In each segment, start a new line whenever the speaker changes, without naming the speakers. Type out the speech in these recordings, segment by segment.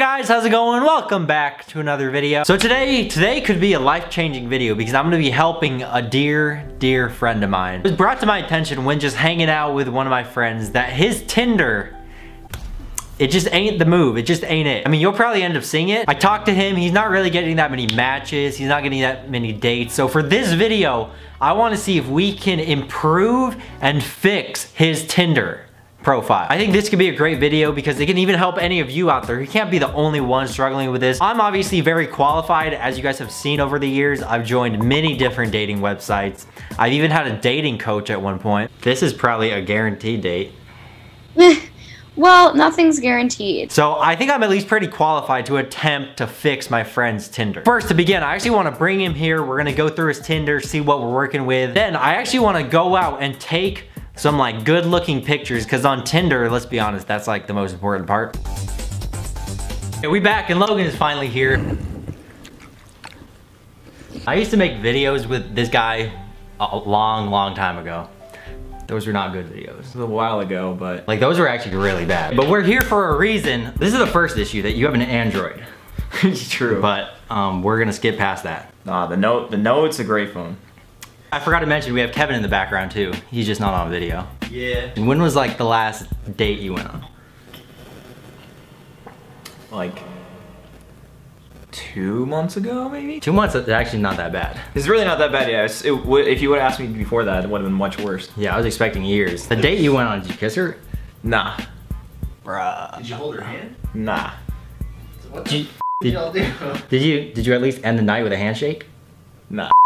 guys, how's it going? Welcome back to another video. So today, today could be a life-changing video because I'm gonna be helping a dear, dear friend of mine. It was brought to my attention when just hanging out with one of my friends that his Tinder it just ain't the move. It just ain't it. I mean, you'll probably end up seeing it. I talked to him. He's not really getting that many matches. He's not getting that many dates. So for this video, I want to see if we can improve and fix his Tinder profile. I think this could be a great video because it can even help any of you out there. You can't be the only one struggling with this. I'm obviously very qualified as you guys have seen over the years. I've joined many different dating websites. I've even had a dating coach at one point. This is probably a guaranteed date.
well, nothing's guaranteed.
So I think I'm at least pretty qualified to attempt to fix my friend's Tinder. First to begin, I actually wanna bring him here. We're gonna go through his Tinder, see what we're working with. Then I actually wanna go out and take some like good looking pictures because on Tinder, let's be honest, that's like the most important part. Okay, we back and Logan is finally here. I used to make videos with this guy a long, long time ago. Those were not good videos.
a while ago, but
like those were actually really bad. But we're here for a reason. This is the first issue that you have an Android.
it's true.
But um, we're gonna skip past that.
Nah, the note, the note's a great phone.
I forgot to mention we have Kevin in the background too. He's just not on video.
Yeah.
And when was like the last date you went on?
Like two months ago, maybe.
Two months is actually not that bad.
It's really not that bad. Yeah. It's, it, if you would have asked me before that, it would have been much worse.
Yeah, I was expecting years. The date you went on, did you kiss her?
Nah.
Bruh.
Did you hold her hand?
Nah.
What
Did you,
did y'all do?
did you did you at least end the night with a handshake?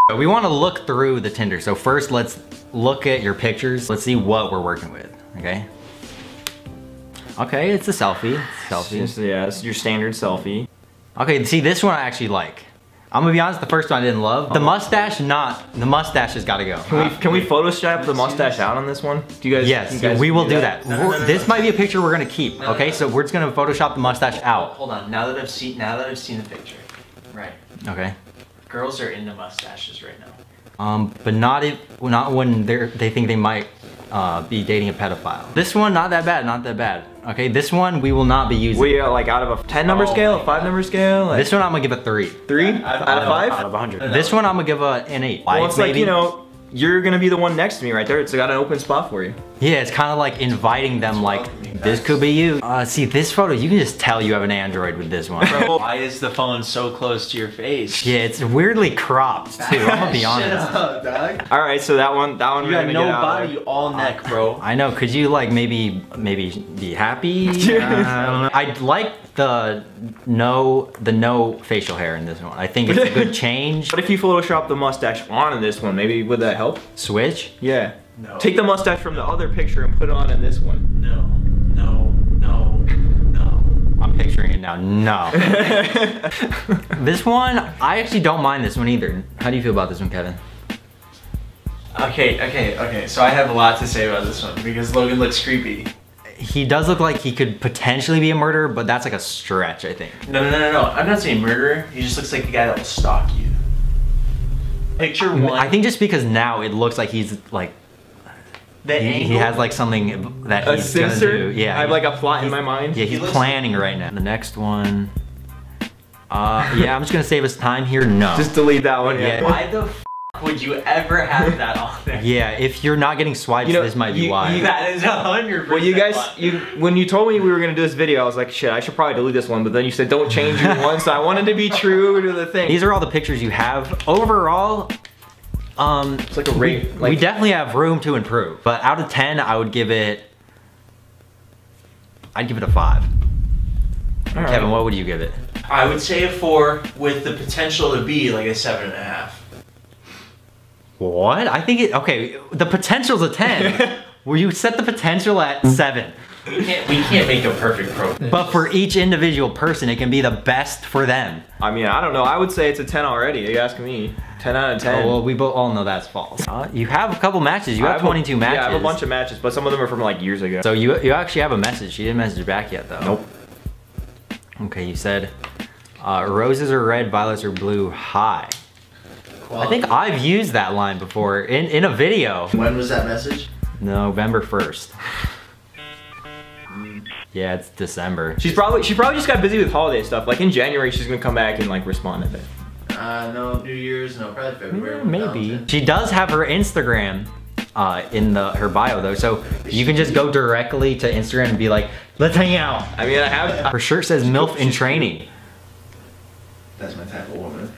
Nah.
We want to look through the Tinder. So first, let's look at your pictures. Let's see what we're working with. Okay. Okay, it's a selfie. It's a selfie.
Just, yeah, it's your standard selfie.
Okay, see this one I actually like. I'm gonna be honest, the first one I didn't love. The mustache, not. The mustache has gotta go.
Can we can we Photoshop the mustache out on this one? Do you guys?
Yes,
you guys
we will do that.
No, no, no, no,
this
no.
might be a picture we're gonna keep.
No, no,
okay,
no.
so we're just gonna Photoshop the mustache out.
Hold on. Now that I've seen, now that I've seen the picture, right?
Okay.
Girls are into mustaches right now.
Um, but not if, not when they they think they might uh, be dating a pedophile. This one, not that bad, not that bad. Okay, this one we will not be using.
We are like out of a ten number
Oh
scale, a five
God.
number scale. Like
this one I'm gonna give a three.
three
Out of-
out of five.
Out of 100. This one I'm gonna give a, an eight.
Well,
Like,
it's like
maybe-
you know, you're gonna be the one next to me right there. It's got an open spot for you.
Yeah, it's kind of like inviting them like, this could be you. Uh, see, this photo, you can just tell you have an Android with this one.
Bro, Why is the phone so close to your face?
yeah, it's weirdly cropped too, I'm gonna be
Shut
honest.
up, dog.
All right, so that one, that one
You
we're
got no
get
body,
there.
all neck, bro.
I know, could you like maybe, maybe be happy? Uh, I don't know. I like the no, the no facial hair in this one. I think it's a good change.
But if you Photoshop the mustache onto this one, maybe would that help?
Switch?
Yeah.
No.
Take the mustache from the other picture and put it on in this one.
No, no, no, no.
I'm picturing it now, no. this one, I actually don't mind this one either. How do you feel about this one, Kevin?
Okay, okay, okay. So I have a lot to say about this one because Logan looks creepy.
He does look like he could potentially be a murderer, but that's like a stretch, I think.
No, no, no, no, no. I'm not saying murderer. He just looks like a guy that will stalk you. Picture one.
I think just because now it looks like he's like
the
he, he has like something that
A
he's gonna
sinister?
do. Yeah,
I have like a plot in my mind.
yeah, he's
looks-
planning right now. The next one. Uh, yeah, I'm just gonna save us time here. No.
Just delete that one.
Yeah.
Yeah.
Why the f would you ever have that on there?
yeah, if you're not getting swipes,
You know,
this might be
you-
why.
you-
That is a hundred percent.
Well, you guys, you when you told me we were gonna do this video, I was like, shit, I should probably delete this one. But then you said don't change your one, so I wanted to be true to the thing.
These are all the pictures you have. Overall, um,
It's like a
we,
rate.
we
Like,
definitely have room to improve. But out of 10, I would give it, I'd give it a five.
All right.
Kevin, what would you give it?
I would say a four with the potential to be like a seven and a half.
What? I think it, okay, the potential's a 10. Where you set the potential at seven.
We can't, we can't make a perfect pro.
But for each individual person, it can be the best for them.
I mean, I don't know. I would say it's a 10 already. Are you asking me? 10 out of 10.
Oh, well, we both all know that's false. Uh, you have a couple matches. You
I
have
a-
22 matches.
Yeah, I have a bunch of matches, but some of them are from like years ago.
So you you actually have a message. She didn't message back yet though.
Nope.
Okay, you said uh, roses are red, violets are blue. Hi. I think I've used that line before in in a video.
When was that message?
November 1st. Yeah, it's December.
She's probably she probably just got busy with holiday stuff. Like in January, she's gonna come back and like respond to it.
Uh, no, New Year's, no, probably February.
Yeah, maybe. She does have her Instagram uh, in the her bio though, so you can just go directly to Instagram and be like, let's hang out.
I mean, I have.
Her shirt says MILF in training.
That's my type of woman.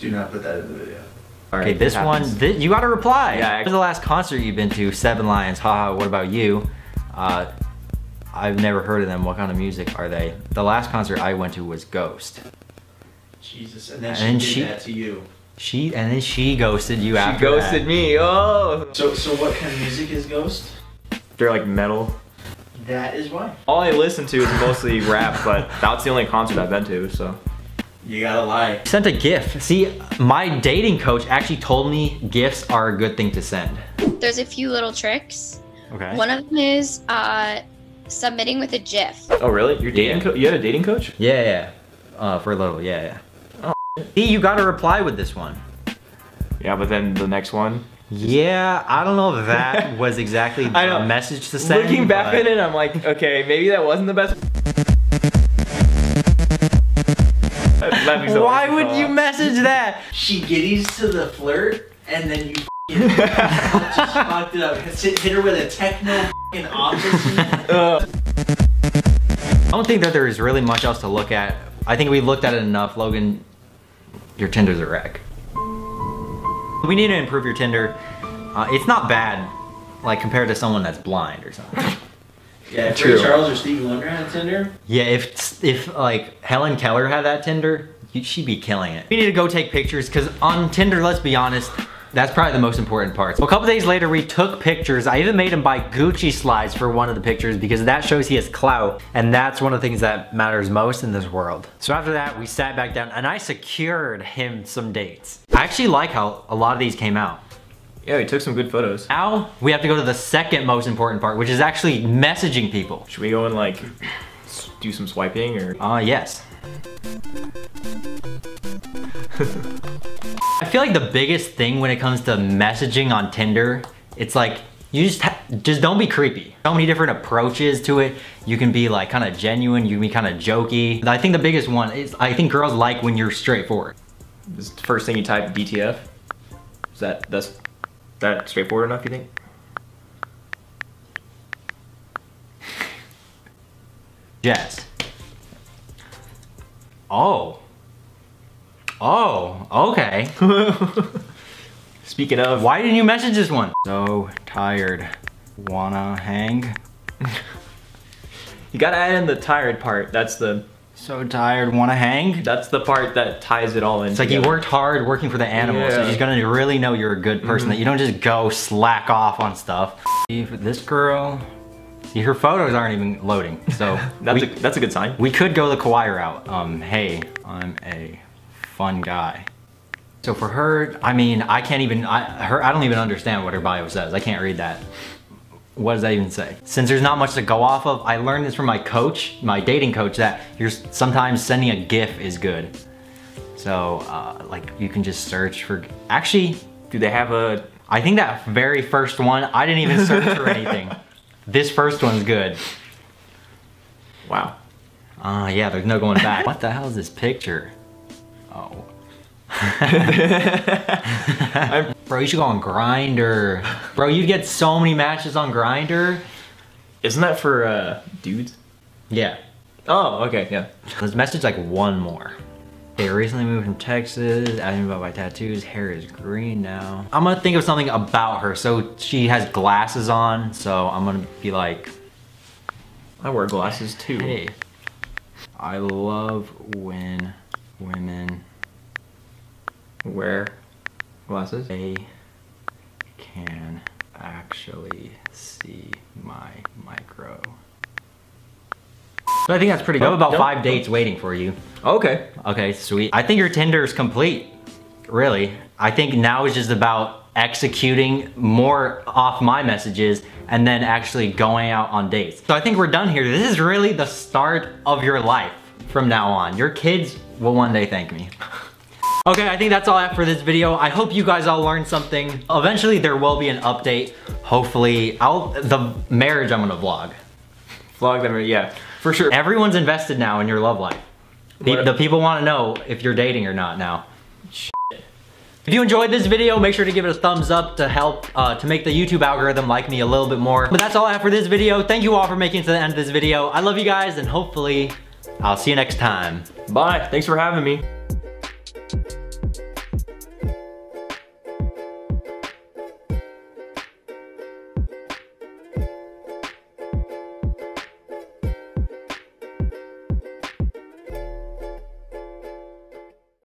Do not put that in the video.
Okay, this one, thi- you gotta reply.
Yeah, I-
What was the last concert you've been to? Seven Lions, haha, what about you? Uh, I've never heard of them. What kind of music are they? The last concert I went to was Ghost.
Jesus, and then
And
she did
she-
that to you.
She, and then she ghosted you
She
after She
ghosted
that.
me. Oh,
So, so what kind of music is Ghost?
they're like metal.
That is why.
All I listen to is mostly rap, but that's the only concert I've been to. So
You gotta lie.
Sent a gift. See, my dating coach actually told me gifts are a good thing to send.
There's a few little tricks.
Okay.
One of them is uh, submitting with a GIF.
Oh really? Your dating
Yeah.
co- you had a dating coach?
Yeah, yeah. Uh, for a little, yeah, yeah.
Oh.
See, you gotta reply with this one.
Yeah, but then the next one.
Yeah, I don't know if that was exactly
I know.
the message to send.
Looking back
but-
at it, I'm like, okay, maybe that wasn't the best.
Why would you message that?
She giddies to the flirt, and then you just fucked it up. Hit hit her with a techno f***ing opposite.
Uh,
I don't think that there is really much else to look at. I think we looked at it enough. Logan, your Tinder's a wreck. We need to improve your Tinder. Uh, it's not bad, like compared to someone that's blind or something.
yeah, if
True.
Ray Charles or Stevie Wonder had Tinder,
Yeah, if if like Helen Keller had that Tinder, she'd be killing it. We need to go take pictures because on Tinder, let's be honest, that's probably the most important part. So a couple days later, we took pictures. I even made him buy Gucci slides for one of the pictures because that shows he has clout, and that's one of the things that matters most in this world. So after that, we sat back down and I secured him some dates. I actually like how a lot of these came out.
Yeah, we took some good photos.
Now we have to go to the second most important part, which is actually messaging people.
Should we go and like do some swiping or?
Uh, yes. I feel like the biggest thing when it comes to messaging on Tinder, it's like you just just don't be creepy. So many different approaches to it. You can be like kind of genuine. You can be kind of jokey. I think the biggest one is I think girls like when you're straightforward.
This is the first thing you type DTF. Is that that's that straightforward enough? You think?
Jess. Oh. Oh. Okay.
Speaking of,
Why didn't you message this one? So tired. Wanna hang?
you gotta add in the tired part. That's the
So tired, wanna hang?
that's the part that ties it all in.
It's like you worked hard working for the animals, so she's gonna really know you're a good person, that you don't just go slack off on stuff. This girl, see, her photos aren't even loading, so
That's
we,
a that's a good sign.
we could go the kawaii route. Um, hey, I'm a fun guy. So for her, I mean, I can't even, I, her, I don't even understand what her bio says. I can't read that. What does that even say? Since there's not much to go off of, I learned this from my coach, my dating coach, that you're sometimes sending a GIF is good. So, uh, like, you can just search for, actually,
Do they have a?
I think that very first one, I didn't even search for anything. This first one's good.
Wow.
Ah, yeah, there's no going back. what the hell is this picture? Oh. Bro, you should go on Grindr. Bro, you'd get so many matches on Grindr.
Isn't that for uh, dudes?
Yeah.
Oh, okay, yeah.
Let's message like one more. They recently moved from Texas, asking about my tattoos. Hair is green now. I'm gonna think of something about her. So she has glasses on, so I'm gonna be like,
I wear glasses too.
Hey, I love when women
Wear glasses.
they can actually see my micro. So I think that's pretty good. Oh, I have about
Oh,
five dates waiting for you.
Okay.
Okay, sweet. I think your Tinder is complete, really. I think now is just about executing more off my messages and then actually going out on dates. So I think we're done here. This is really the start of your life from now on. Your kids will one day thank me. Okay, I think that's all I have for this video. I hope you guys all learned something. Eventually there will be an update. Hopefully, I'll, the marriage I'm gonna vlog.
vlog them. Yeah, for sure.
Everyone's invested now in your love life. The, the people want to know if you're dating or not now. If you enjoyed this video, make sure to give it a thumbs up to help uh, to make the YouTube algorithm like me a little bit more. But that's all I have for this video. Thank you all for making it to the end of this video. I love you guys and hopefully I'll see you next time.
Bye. Thanks for having me.